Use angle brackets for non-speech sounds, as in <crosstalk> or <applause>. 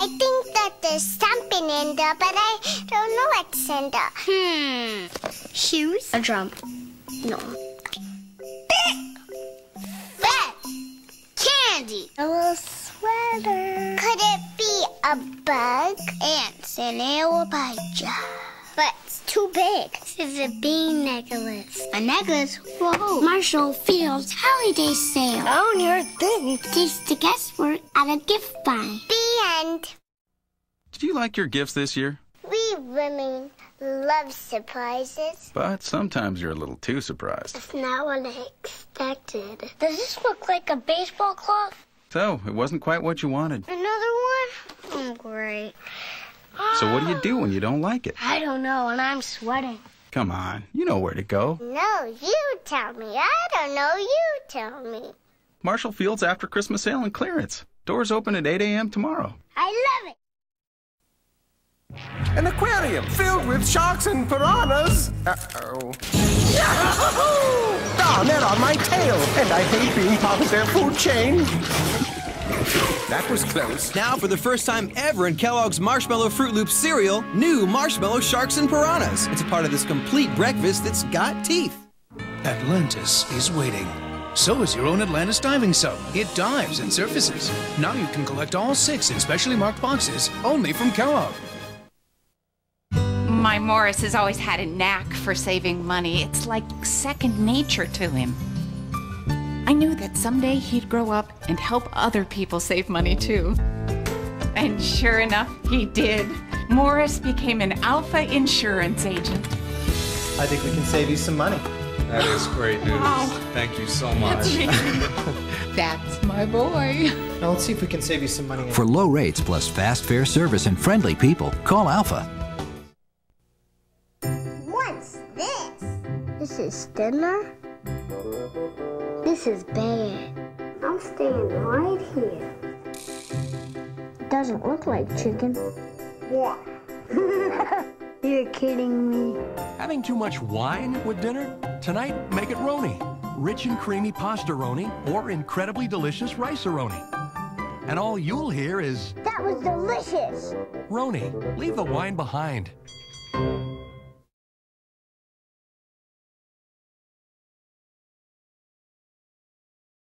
I think that there's something in there, but I don't know what's in there. Hmm. Shoes? A drum. No. Red. Candy. A little sweater. Could it be a bug? Ants in a it's too big. This is a bean necklace. A necklace? Whoa. Marshall Fields holiday sale. Own your thing. Taste the guesswork at a gift buy. The end. Did you like your gifts this year? We women love surprises. But sometimes you're a little too surprised. It's not what I expected. Does this look like a baseball glove? So, it wasn't quite what you wanted. Another one? Oh, great. So, what do you do when you don't like it? I don't know, and I'm sweating. Come on, you know where to go. No, you tell me. I don't know. You tell me. Marshall Field's after Christmas sale and clearance. Doors open at 8 a.m. tomorrow. I love it. An aquarium filled with sharks and piranhas. Uh-oh. <laughs> Yahoo! Darn, they're on my tail, and I hate being part of their food chain. That was close. Now, for the first time ever in Kellogg's Marshmallow Froot Loop cereal, new Marshmallow Sharks and Piranhas. It's a part of this complete breakfast that's got teeth. Atlantis is waiting. So is your own Atlantis diving sub. It dives and surfaces. Now you can collect all six in specially marked boxes, only from Kellogg. My Morris has always had a knack for saving money. It's like second nature to him. I knew that someday he'd grow up and help other people save money too. And sure enough, he did. Morris became an Alfa insurance agent. I think we can save you some money. That is great news. Wow. Thank you so much. <laughs> That's my boy. Now let's see if we can save you some money. For low rates plus fast, fair service and friendly people, call Alfa. What's this? This is dinner. This is bad. I'm staying right here. Doesn't look like chicken. Yeah. <laughs> You're kidding me. Having too much wine with dinner? Tonight, make it roni. Rich and creamy pasta roni or incredibly delicious rice roni. And all you'll hear is That was delicious. Roni, leave the wine behind.